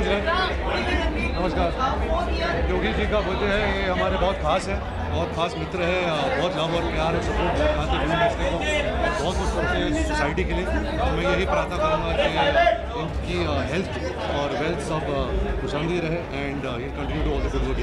पूछ रहे हैं। नमस्कार। योगी जी का बर्थडे है, ये हमारे बहुत खास है, बहुत खास मित्र है बहुत लव और प्यार और सपोर्ट पाते हैं बहुत कुछ करते हैं सोसाइटी के लिए। तो मैं यही प्रार्थना करूँगा कि इनकी हेल्थ और वेल्थ सब खुशहाली रहे and continue to all the good good